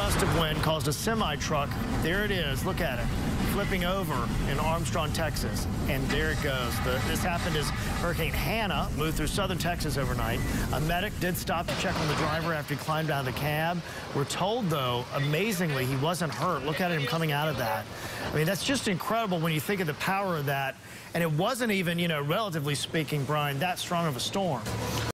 gust of wind caused a semi-truck, there it is, look at it, flipping over in Armstrong, Texas. And there it goes. The, this happened as Hurricane Hanna moved through southern Texas overnight. A medic did stop to check on the driver after he climbed out of the cab. We're told, though, amazingly, he wasn't hurt. Look at him coming out of that. I mean, that's just incredible when you think of the power of that. And it wasn't even, you know, relatively speaking, Brian, that strong of a storm.